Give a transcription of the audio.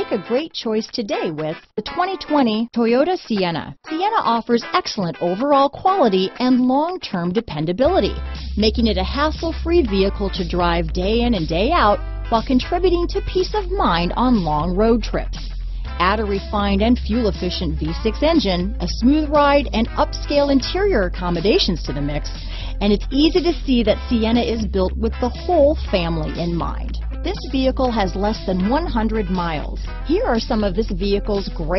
Make a great choice today with the 2020 Toyota Sienna. Sienna offers excellent overall quality and long-term dependability, making it a hassle-free vehicle to drive day in and day out while contributing to peace of mind on long road trips. Add a refined and fuel-efficient V6 engine, a smooth ride, and upscale interior accommodations to the mix, and it's easy to see that Sienna is built with the whole family in mind. This vehicle has less than 100 miles. Here are some of this vehicle's great